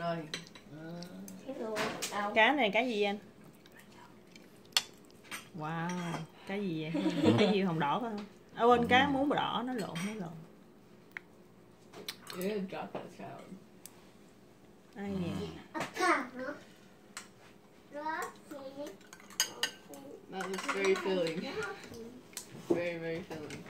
rồi. Cá này cá gì anh? Wow cá gì vậy? Cái gì hồng đỏ phải không? À, Ở bên cá muốn đỏ nó lộn nó lộn. Ai ừ. nè That was very filling. Very, very filling.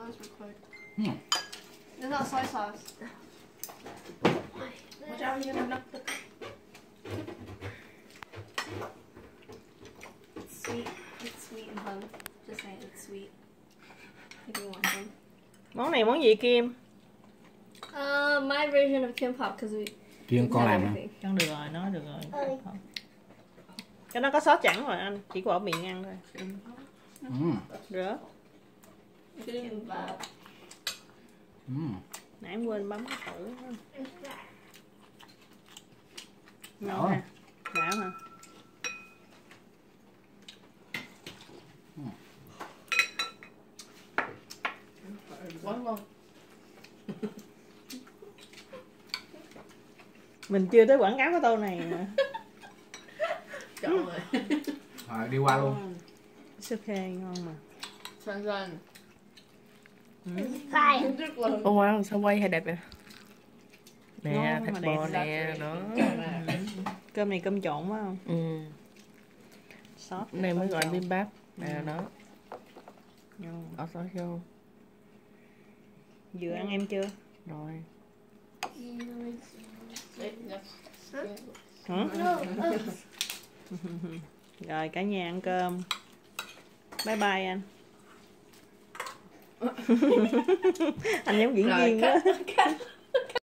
Sauce real quick. Hmm. It's not soy sauce. Watch out, you're gonna knock the It's sweet. It's sweet and fun. Just saying, it's sweet. If you want some. món này món gì Kim Uh, my version of kimbap because we Kiên con làm hả? con được rồi nó được rồi cái nó có sốt chẳng rồi anh chỉ có ở miệng ăn thôi Ừ. Ừ. nãy em quên bấm cái tủ ngon ha đã hả One more. mình chưa tới quảng cáo cái tô này mà Chọn rồi. Rồi đi qua luôn. It's okay, ngon mà San San. Là Ô wow, sao quay hay đẹp vậy? Nè, Ngon thịt bò nè, đó. cơm này cơm trộn phải không? Ừ, sốt này mới gọi bim bắp. Nè, đó, ngon bỏ sót vô. vừa ăn em chưa? Rồi. hả? Rồi cả nhà ăn cơm. Bye bye anh anh giống diễn Rồi, viên đó.